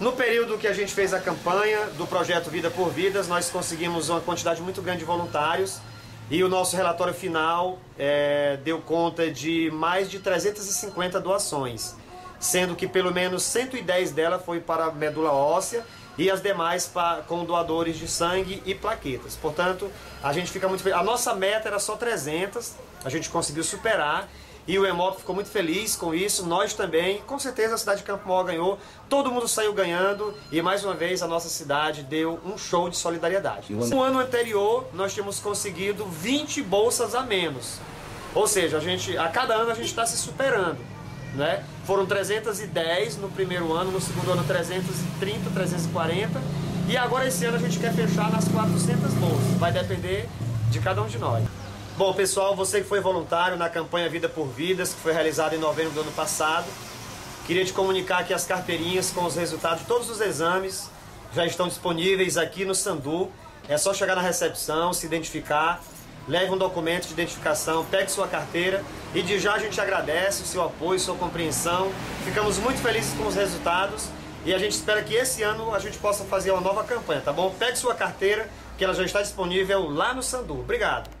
No período que a gente fez a campanha do projeto Vida por Vidas, nós conseguimos uma quantidade muito grande de voluntários e o nosso relatório final é, deu conta de mais de 350 doações, sendo que pelo menos 110 delas foi para a medula óssea e as demais pra, com doadores de sangue e plaquetas. Portanto, a gente fica muito feliz. A nossa meta era só 300, a gente conseguiu superar e o EMOP ficou muito feliz com isso, nós também. Com certeza a cidade de Campo Maior ganhou, todo mundo saiu ganhando e mais uma vez a nossa cidade deu um show de solidariedade. No ano anterior nós tínhamos conseguido 20 bolsas a menos. Ou seja, a, gente, a cada ano a gente está se superando. Né? Foram 310 no primeiro ano, no segundo ano 330, 340 e agora esse ano a gente quer fechar nas 400 bolsas. Vai depender de cada um de nós. Bom, pessoal, você que foi voluntário na campanha Vida por Vidas, que foi realizada em novembro do ano passado, queria te comunicar que as carteirinhas com os resultados de todos os exames já estão disponíveis aqui no Sandu. É só chegar na recepção, se identificar, leve um documento de identificação, pegue sua carteira e de já a gente agradece o seu apoio, sua compreensão. Ficamos muito felizes com os resultados e a gente espera que esse ano a gente possa fazer uma nova campanha, tá bom? Pegue sua carteira, que ela já está disponível lá no Sandu. Obrigado!